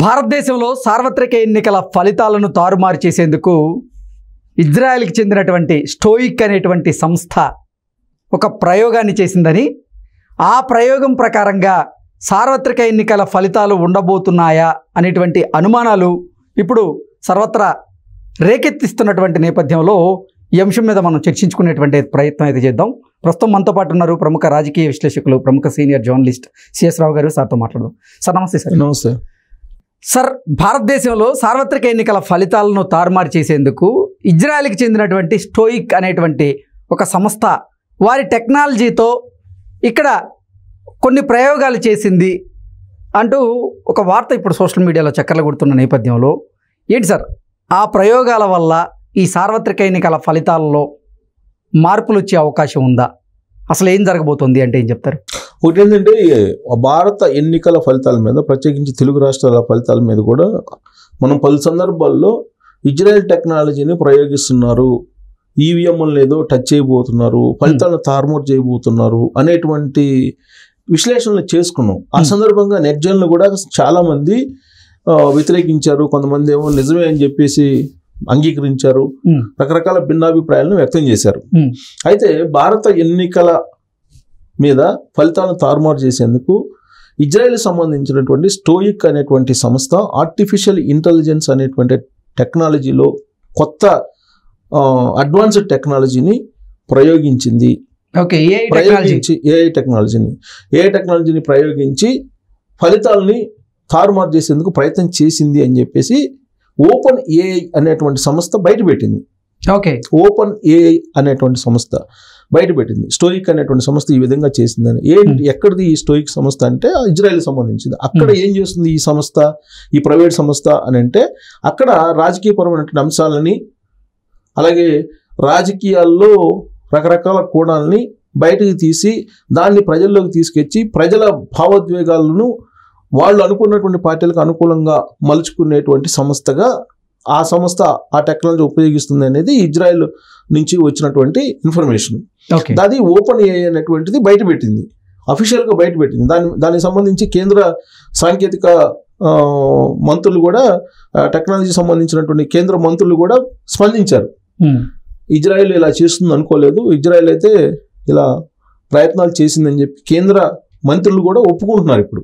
భారతదేశంలో సార్వత్రిక ఎన్నికల ఫలితాలను తారుమారు చేసేందుకు ఇజ్రాయెల్కి చెందినటువంటి స్టోయిక్ అనేటువంటి సంస్థ ఒక ప్రయోగాన్ని చేసిందని ఆ ప్రయోగం ప్రకారంగా సార్వత్రిక ఎన్నికల ఫలితాలు ఉండబోతున్నాయా అనేటువంటి అనుమానాలు ఇప్పుడు సర్వత్రా రేకెత్తిస్తున్నటువంటి నేపథ్యంలో ఈ అంశం మీద మనం చర్చించుకునేటువంటి ప్రయత్నం అయితే చేద్దాం. ప్రస్తుతం మనతో పాటు ఉన్నారు ప్రముఖ రాజకీయ విశ్లేషకులు ప్రముఖ సీనియర్ జర్నలిస్ట్ సిఎస్ రావు గారు సార్తో మాట్లాడదాం. సార్ నమస్తే సార్. నమస్తే. సార్ భారతదేశంలో సార్వత్రిక ఎన్నికల ఫలితాలను తారుమారు చేసేందుకు ఇజ్రాయెల్కి చెందినటువంటి స్టోయిక్ అనేటువంటి ఒక సంస్థ వారి టెక్నాలజీతో ఇక్కడ కొన్ని ప్రయోగాలు చేసింది అంటూ ఒక వార్త ఇప్పుడు సోషల్ మీడియాలో చక్కర్లు కొడుతున్న నేపథ్యంలో. ఏంటి సార్? ఆ ప్రయోగాల వల్ల ఈ సార్వత్రిక ఎన్నికల ఫలితాలలో మార్పులు వచ్చే అవకాశం ఉందా? అసలు ఏం జరగబోతుంది అంటే ఏం చెప్తారు? ఒకటి ఏంటంటే భారత ఎన్నికల ఫలితాల మీద ప్రత్యేకించి తెలుగు రాష్ట్రాల ఫలితాల మీద కూడా మనం పలు సందర్భాల్లో ఇజ్రాయెల్ టెక్నాలజీని ప్రయోగిస్తున్నారు ఈవీఎంలను ఏదో టచ్ చేయబోతున్నారు ఫలితాలను తారుమారు చేయబోతున్నారు అనేటువంటి విశ్లేషణలు చేసుకున్నాం ఆ Hmm. సందర్భంగా నెట్జన్లు కూడా చాలా మంది ఆ, వ్యతిరేకించారు కొంతమంది ఏమో నిజమే అని చెప్పేసి అంగీకరించారు Hmm. రకరకాల భిన్నాభిప్రాయాలను వ్యక్తం చేశారు Hmm. అయితే భారత ఎన్నికల మీద ఫలితాలను తారుమారు చేసేందుకు ఇజ్రాయెల్ సంబంధించినటువంటి స్టోయిక్ అనేటువంటి సంస్థ ఆర్టిఫిషియల్ ఇంటెలిజెన్స్ అనేటువంటి టెక్నాలజీలో కొత్త అడ్వాన్స్డ్ టెక్నాలజీని ప్రయోగించింది. ప్రయోగించి ఏఐ టెక్నాలజీని ఏఐ టెక్నాలజీని ప్రయోగించి ఫలితాలని తారుమారు చేసేందుకు ప్రయత్నం చేసింది అని చెప్పేసి ఓపెన్ ఏఐ అనేటువంటి సంస్థ బయటపెట్టింది. ఓకే. ఓపెన్ ఏఐ అనేటువంటి సంస్థ. బయటపెట్టింది స్టోయిక్ అనేటువంటి సంస్థ ఈ విధంగా చేసిందని ఏంటి. ఎక్కడిది ఈ స్టోయిక్ సంస్థ అంటే ఇజ్రాయెల్ సంబంధించింది అక్కడ. ఏం చేస్తుంది ఈ సంస్థ ఈ ప్రైవేట్ సంస్థ అని అంటే అక్కడ రాజకీయపరమైనటువంటి అంశాలని అలాగే రాజకీయాల్లో రకరకాల కోణాలని బయటకు తీసి దాన్ని ప్రజల్లోకి తీసుకొచ్చి ప్రజల భావోద్వేగాలను వాళ్ళు అనుకున్నటువంటి పార్టీలకు అనుకూలంగా మలుచుకునేటువంటి సంస్థగా ఆ సంస్థ ఆ టెక్నాలజీ ఉపయోగిస్తుంది అనేది ఇజ్రాయెల్ నుంచి వచ్చినటువంటి ఇన్ఫర్మేషన్. అది ఓపెన్ ఏఐ అనేటువంటిది బయటపెట్టింది అఫీషియల్గా బయటపెట్టింది దాని దానికి సంబంధించి కేంద్ర సాంకేతిక మంత్రులు కూడా టెక్నాలజీ సంబంధించినటువంటి కేంద్ర మంత్రులు కూడా స్పందించారు. ఇజ్రాయెల్ ఇలా చేస్తుంది అనుకోలేదు. ఇజ్రాయెల్ అయితే ఇలా ప్రయత్నాలు చేసిందని చెప్పి కేంద్ర మంత్రులు కూడా ఒప్పుకుంటున్నారు ఇప్పుడు.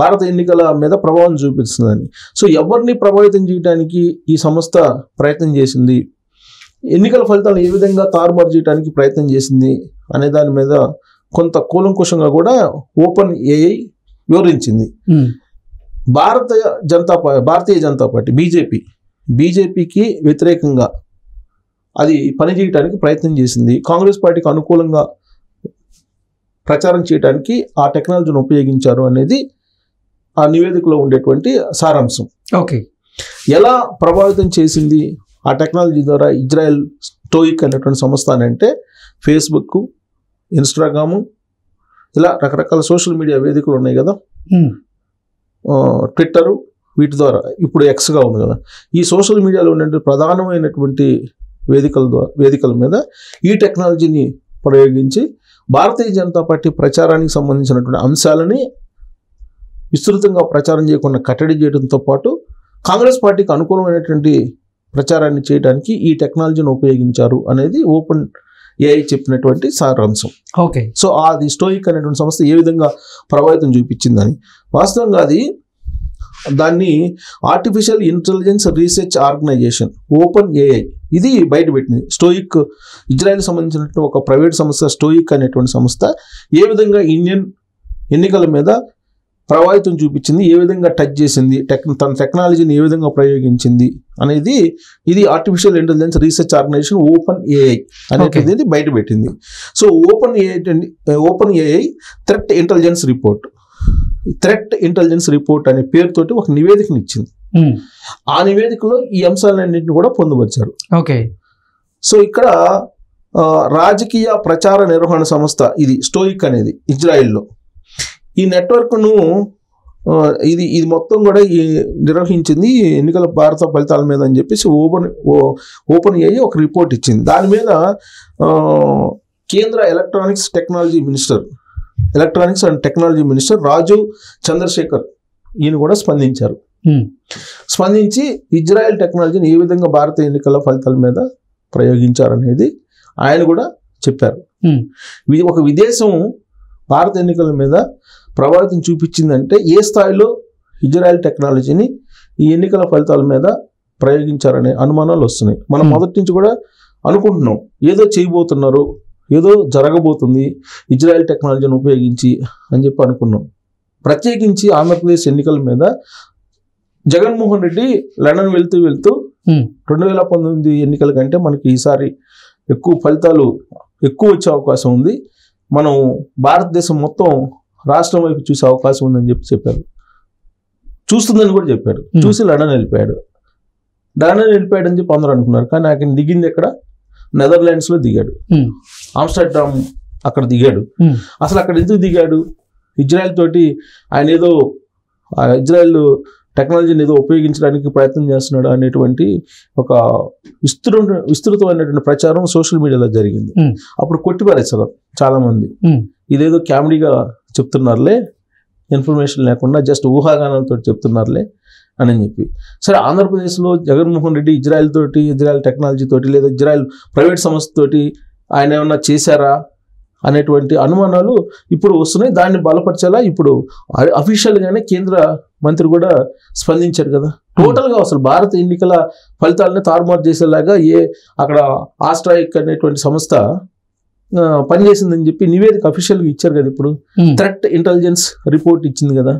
భారత ఎన్నికల మీద ప్రభావం చూపిస్తుందని. సో ఎవరిని ప్రభావితం చేయడానికి ఈ సంస్థ ప్రయత్నం చేసింది? ఎన్నికల ఫలితాలు ఏ విధంగా తారుమారు చేయడానికి ప్రయత్నం చేసింది అనే దాని మీద కొంత కూలంకుషంగా కూడా ఓపెన్ ఏఐ వివరించింది. ఉమ్. భారతీయ జనతా భారతీయ జనతా పార్టీ బీజేపీ బీజేపీకి వ్యతిరేకంగా అది పనిచేయడానికి ప్రయత్నం చేసింది. కాంగ్రెస్ పార్టీకి అనుకూలంగా ప్రచారం చేయడానికి ఆ టెక్నాలజీని ఉపయోగించారు అనేది ఆ నివేదికలో ఉండేటువంటి సారాంశం. ఓకే. ఎలా ప్రభావితం చేసింది? ఆ టెక్నాలజీ ద్వారా ఇజ్రాయెల్ స్టోయిక్ అనేటువంటి సంస్థ అని అంటే ఫేస్బుక్ ఇన్స్టాగ్రాము ఇలా రకరకాల సోషల్ మీడియా వేదికలు ఉన్నాయి కదా. ట్విట్టరు వీటి ద్వారా ఇప్పుడు ఎక్స్గా ఉంది కదా. ఈ సోషల్ మీడియాలో ఉండే ప్రధానమైనటువంటి వేదికల ద్వారా వేదికల మీద ఈ టెక్నాలజీని ప్రయోగించి భారతీయ జనతా పార్టీ ప్రచారానికి సంబంధించినటువంటి అంశాలని విస్తృతంగా ప్రచారం చేయకుండా కట్టడి చేయడంతో పాటు కాంగ్రెస్ పార్టీకి అనుకూలమైనటువంటి ప్రచారాన్ని చేయడానికి ఈ టెక్నాలజీని ఉపయోగించారు అనేది ఓపెన్ ఏఐ చెప్పినటువంటి సారాంశం ఓకే. సో అది స్టోయిక్ అనేటువంటి సంస్థ ఏ విధంగా ప్రభావితం చూపించిందని. వాస్తవంగా అది దాన్ని artificial intelligence research organisation open AI ఇది బయటపెట్టింది స్టోయిక్ ఇజ్రాయెల్ సంబంధించినటువంటి ఒక ప్రైవేట్ సంస్థ స్టోయిక్ అనేటువంటి సంస్థ ఏ విధంగా ఇండియన్ ఎన్నికల మీద ప్రభావితం చూపించింది ఏ విధంగా టచ్ చేసింది టెక్ తన టెక్నాలజీని ఏ విధంగా ప్రయోగించింది అనేది ఇది artificial intelligence research organisation open AI అనేది బయటపెట్టింది. So open AI open AI threat intelligence report threat intelligence report అనే పేరుతోటి ఒక నివేదికను ఇచ్చింది. ఉమ్. ఆ నివేదికలో ఈ అంశాలన్నింటిని కూడా పొందుపరిచారు. ఓకే సో ఇక్కడ రాజకీయ ప్రచార నిర్వహణ సంస్థ ఇది స్టోయిక్ అనేది ఇజ్రాయిల్లో. ఈ నెట్వర్క్ను ఇది ఇది మొత్తం కూడా ఈ నిర్వహించింది ఎన్నికల భారత ఫలితాల మీద అని చెప్పేసి ఓపెన్ ఓ- ఓపెన్ అయ్యి ఒక రిపోర్ట్ ఇచ్చింది. దాని మీద కేంద్ర electronics technology minister electronics and technology minister Raju Chandrasekhar ఈయన కూడా స్పందించారు. స్పందించి ఇజ్రాయెల్ టెక్నాలజీని ఏ విధంగా భారత ఎన్నికల ఫలితాల మీద ప్రయోగించారనేది ఆయన కూడా చెప్పారు. ఒక విదేశం భారత ఎన్నికల మీద ప్రభావితం చూపించిందంటే ఏ స్థాయిలో ఇజ్రాయెల్ టెక్నాలజీని ఈ ఎన్నికల ఫలితాల మీద ప్రయోగించారనే అనుమానాలు వస్తున్నాయి. మనం Hmm. మొదటి నుంచి కూడా అనుకుంటున్నాం. ఏదో చేయబోతున్నారు ఏదో జరగబోతుంది ఇజ్రాయెల్ టెక్నాలజీని ఉపయోగించి అని చెప్పి అనుకున్నాం. ప్రత్యేకించి ఆంధ్రప్రదేశ్ ఎన్నికల మీద జగన్మోహన్ రెడ్డి లండన్ వెళ్తూ వెళ్తూ ఉమ్, రెండు వేల పంతొమ్మిది ఎన్నికల కంటే మనకి ఈసారి ఎక్కువ ఫలితాలు ఎక్కువ వచ్చే అవకాశం ఉంది. మనం భారతదేశం మొత్తం రాష్ట్రం వైపు చూసే అవకాశం ఉందని చెప్పి చెప్పారు. చూస్తుందని కూడా చెప్పాడు Hmm. చూసి లండన్ వెళ్ళిపోయాడు. లండన్ వెళ్ళిపోయాడు అని చెప్పి అందరూ అనుకున్నారు. కానీ ఆయన దిగింది ఎక్కడ? నెదర్లాండ్స్లో దిగాడు. ఆమ్స్టర్డామ్ అక్కడ దిగాడు. అసలు అక్కడ ఎందుకు దిగాడు? ఇజ్రాయెల్ తోటి ఆయన ఏదో ఆ ఇజ్రాయెల్ టెక్నాలజీని ఏదో ఉపయోగించడానికి ప్రయత్నం చేస్తున్నాడు అనేటువంటి ఒక విస్తృత విస్తృతమైనటువంటి ప్రచారం సోషల్ మీడియాలో జరిగింది. అప్పుడు కొట్టిపారేశారు చాలా మంది Hmm. ఇదేదో కామెడీగా చెప్తున్నారులే. ఇన్ఫర్మేషన్ లేకుండా జస్ట్ ఊహాగానాలతో చెప్తున్నారులే అని చెప్పి. సరే ఆంధ్రప్రదేశ్లో జగన్మోహన్ రెడ్డి ఇజ్రాయెల్ తోటి ఇజ్రాయెల్ టెక్నాలజీ తోటి లేదా ఇజ్రాయెల్ ప్రైవేట్ సంస్థతోటి ఆయన ఏమన్నా చేశారా అనేటువంటి అనుమానాలు ఇప్పుడు వస్తున్నాయి. దాన్ని బలపరచాలా ఇప్పుడు అఫీషియల్గానే కేంద్ర మంత్రి కూడా స్పందించారు కదా. టోటల్గా అసలు భారత ఎన్నికల ఫలితాలని తారుమారు చేసేలాగా ఏ అక్కడ ఆస్ట్రాయిక్ అనేటువంటి సంస్థ పనిచేసిందని చెప్పి నివేదిక అఫీషియల్గా ఇచ్చారు కదా ఇప్పుడు. థ్రెట్ ఇంటెలిజెన్స్ రిపోర్ట్ ఇచ్చింది కదా.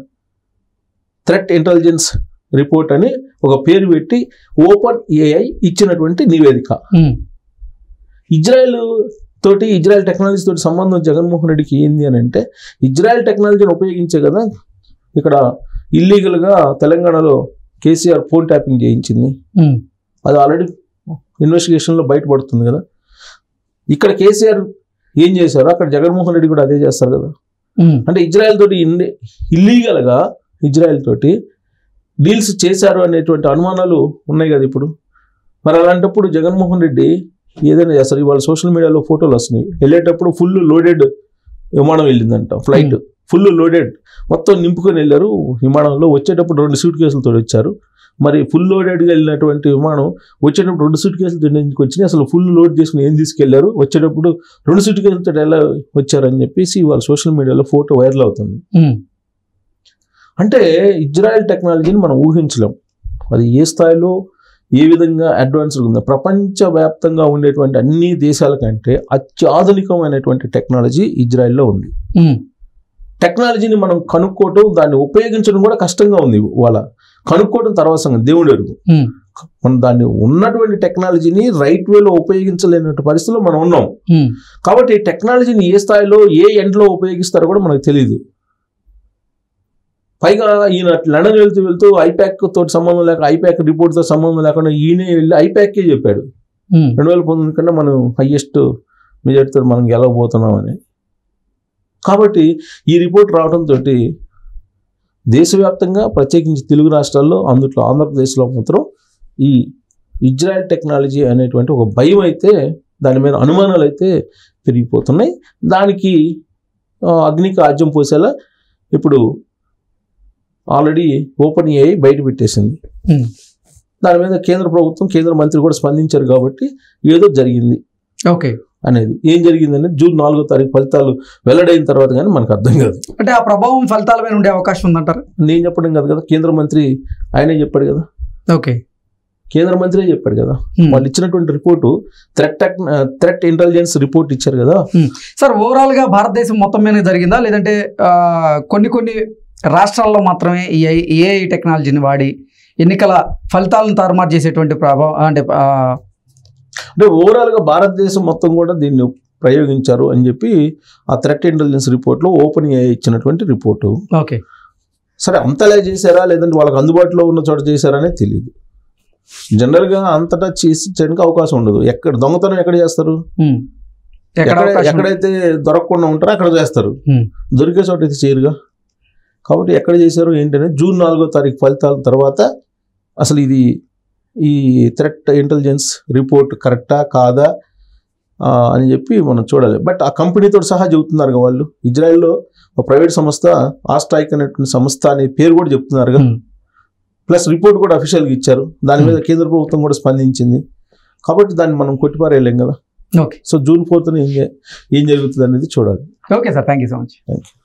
థ్రెట్ ఇంటెలిజెన్స్ రిపోర్ట్ అని ఒక పేరు పెట్టి ఓపెన్ ఏఐ ఇచ్చినటువంటి నివేదిక. ఉమ్, ఇజ్రాయెల్ తోటి ఇజ్రాయెల్ టెక్నాలజీ తోటి సంబంధం జగన్మోహన్ రెడ్డికి ఏంది అని అంటే ఇజ్రాయెల్ టెక్నాలజీని ఉపయోగించే కదా ఇక్కడ ఇల్లీగల్గా తెలంగాణలో కేసీఆర్ ఫోన్ ట్యాపింగ్ చేయించింది. ఉమ్, అది ఆల్రెడీ ఇన్వెస్టిగేషన్లో బయటపడుతుంది కదా. ఇక్కడ కేసీఆర్ ఏం చేశారో అక్కడ జగన్మోహన్ రెడ్డి కూడా అదే చేస్తారు కదా. అంటే ఇజ్రాయెల్ తోటి ఇల్లీగల్గా ఇజ్రాయెల్ తోటి డీల్స్ చేశారు అనేటువంటి అనుమానాలు ఉన్నాయి కదా ఇప్పుడు. మరి అలాంటప్పుడు జగన్మోహన్ రెడ్డి ఏదైనా చేస్తారు? ఇవాళ సోషల్ మీడియాలో ఫోటోలు వస్తున్నాయి. వెళ్ళేటప్పుడు ఫుల్ లోడెడ్ విమానం వెళ్ళిందంట ఫ్లైట్. Full loaded. మొత్తం నింపుకొని వెళ్ళారు విమానంలో. వచ్చేటప్పుడు రెండు సూట్ కేసులతో వచ్చారు. మరి ఫుల్ లోడెడ్గా వెళ్ళినటువంటి విమానం వచ్చేటప్పుడు రెండు సూట్ కేసులతో ఎందుకు వచ్చినాయి. అసలు ఫుల్ లోడ్ చేసుకుని ఏం తీసుకెళ్ళారు? వచ్చేటప్పుడు రెండు సూట్ కేసులతో ఎలా వచ్చారని చెప్పేసి వాళ్ళ సోషల్ మీడియాలో ఫోటో వైరల్ అవుతుంది. ఉమ్, అంటే ఇజ్రాయెల్ టెక్నాలజీని మనం ఊహించలేం. అది ఏ స్థాయిలో ఏ విధంగా అడ్వాన్స్డ్ ఉందో ప్రపంచవ్యాప్తంగా ఉండేటువంటి అన్ని దేశాల కంటే అత్యాధునికమైనటువంటి టెక్నాలజీ ఇజ్రాయెల్లో ఉంది. టెక్నాలజీని మనం కనుక్కోవటం దాన్ని ఉపయోగించడం కూడా కష్టంగా ఉంది వాళ్ళ కనుక్కోవడం తర్వాత సంగతి. దేవుడు ఉమ్, మనం దాన్ని ఉన్నటువంటి టెక్నాలజీని రైట్ వేలో ఉపయోగించలేనటువంటి పరిస్థితిలో మనం ఉన్నాం. కాబట్టి టెక్నాలజీని ఏ స్థాయిలో ఏ ఎండ్లో ఉపయోగిస్తారో కూడా మనకు తెలియదు పైగా ఈయన లండన్ వెళ్తూ వెళ్తూ ఐప్యాక్ తోటి సంబంధం లేక ఐప్యాక్ రిపోర్ట్తో సంబంధం లేకుండా ఈయనే వెళ్ళి ఐప్యాకే చెప్పాడు. రెండు వేల పంతొమ్మిది కన్నా మనం హయ్యెస్ట్ మెజార్టీతో మనం గెలవబోతున్నామని కాబట్టి ఈ రిపోర్ట్ రావడంతో దేశవ్యాప్తంగా ప్రత్యేకించి తెలుగు రాష్ట్రాల్లో అందుట్లో ఆంధ్రప్రదేశ్లో మాత్రం ఈ ఇజ్రాయెల్ టెక్నాలజీ అనేటువంటి ఒక భయం అయితే దాని మీద అనుమానాలు అయితే పెరిగిపోతున్నాయి. దానికి అగ్నికి ఆజ్యం పోసేలా ఇప్పుడు ఆల్రెడీ ఓపెన్ ఏఐ బయట పెట్టేసింది. దాని మీద కేంద్ర ప్రభుత్వం కేంద్ర మంత్రి కూడా స్పందించారు కాబట్టి ఏదో జరిగింది. ఓకే. అనేది. ఏం జరిగిందని జూన్ నాలుగో తారీఖు ఫలితాలు వెల్లడైన తర్వాత కానీ మనకు అర్థం కాదు. అంటే ఆ ప్రభావం ఫలితాల మీద ఉండే అవకాశం ఉందంటారు? నేను చెప్పడం కాదు కదా కేంద్ర మంత్రి ఆయనే చెప్పాడు కదా. ఓకే. కేంద్ర మంత్రి చెప్పాడు కదా. వాళ్ళు ఇచ్చినటువంటి report threat threat intelligence report ఇచ్చారు కదా. సార్ ఓవరాల్గా భారతదేశం మొత్తం మీద జరిగిందా? లేదంటే కొన్ని కొన్ని రాష్ట్రాల్లో మాత్రమే ఏఐ టెక్నాలజీని వాడి ఎన్నికల ఫలితాలను తారుమారు చేసేటువంటి ప్రభావం అంటే అంటే ఓవరాల్గా భారతదేశం మొత్తం కూడా దీన్ని ప్రయోగించారు అని చెప్పి ఆ థ్రెట్ ఇంటెలిజెన్స్ రిపోర్ట్లో ఓపెన్ ఏఐ ఇచ్చినటువంటి రిపోర్టు ఓకే. సరే అంతలా చేశారా? లేదంటే వాళ్ళకి అందుబాటులో ఉన్న చోట చేశారా అనేది తెలియదు జనరల్గా అంతటా చేసి చేయడానికి అవకాశం ఉండదు. ఎక్కడ దొంగతనం ఎక్కడ చేస్తారు? ఎక్కడైతే దొరకకుండా ఉంటారో అక్కడ చేస్తారు. దొరికే చోట అయితే చేయరుగా? కాబట్టి ఎక్కడ చేశారు ఏంటనే జూన్ నాలుగో తారీఖు ఫలితాల తర్వాత అసలు ఇది ఈ థ్రెట్ ఇంటెలిజెన్స్ రిపోర్ట్ కరెక్టా కాదా అని చెప్పి మనం చూడాలి. బట్ ఆ కంపెనీతో సహా చెబుతున్నారు వాళ్ళు. ఇజ్రాయెల్లో ఒక ప్రైవేట్ సంస్థ ఆస్ట్రాయిక్ అనేటువంటి సంస్థ అనే పేరు కూడా చెప్తున్నారుగా ఉమ్. ప్లస్ రిపోర్ట్ కూడా అఫీషియల్గా ఇచ్చారు. దాని మీద కేంద్ర ప్రభుత్వం కూడా స్పందించింది. కాబట్టి దాన్ని మనం కొట్టిపారేయలేం కదా. ఓకే. సో జూన్ ఫోర్త్న ఏం ఏం జరుగుతుంది అనేది చూడాలి. Okay sir. Thank you so much. Thank you